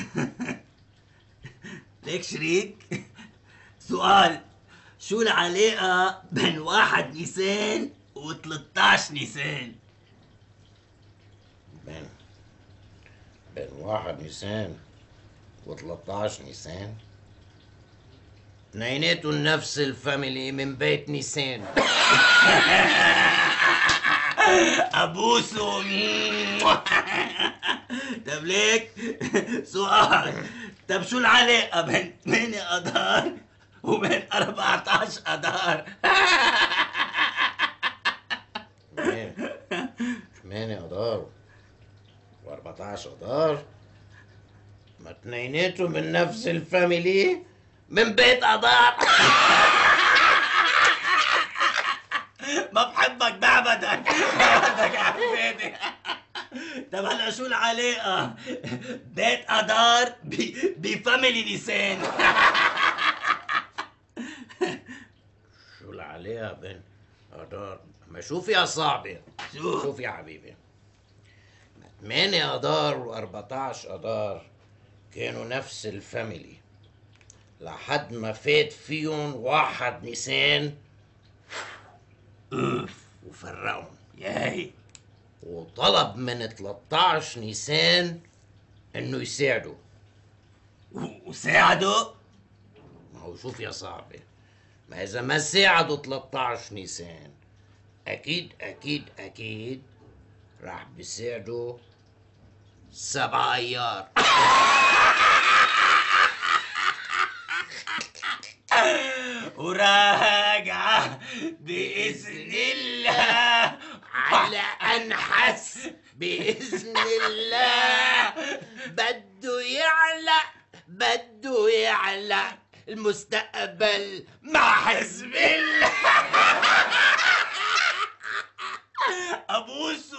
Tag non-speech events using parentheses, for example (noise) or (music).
(laughs) ليك شريك. سؤال. شو العلاقة بين واحد نيسان و 13 نيسان؟ بين بين واحد نيسان و 13 نيسان. اثنيناتهم نفس الفاميلي من بيت نيسان. (laughs) ابوسو (laughs) طب ليك سؤال. طب شو العلاقة بين 8 اذار وبين 14 اذار؟ ثمانية ثمانية اذار و14 اذار ما اثنيناتهم من نفس الفاميلي. من بيت اذار (laughs) ما بحبك بعبدك حبيبي (laughs) طب هلا شو العلاقة بيت أدار بفاميلي نيسان شو العلاقة بين اذار ما شوف يا شو؟ شوف. يا حبيبي. 8 اذار و14 اذار كانوا نفس الفاميلي. لحد ما فات فيهم واحد نيسان وفرقهم. ياي وطلب من 13 نيسان إنه يساعده. و- وساعدوا ما هو شوف يا صاحبي ما إذا ما ساعدوا 13 نيسان أكيد أكيد أكيد راح بيساعدوا سبع أيار. (laughs) وراجعة بإذن الله. على انحس بإذن الله. بده يعلى بده يعلى المستقبل مع حزب الله. (laughs) أبوسو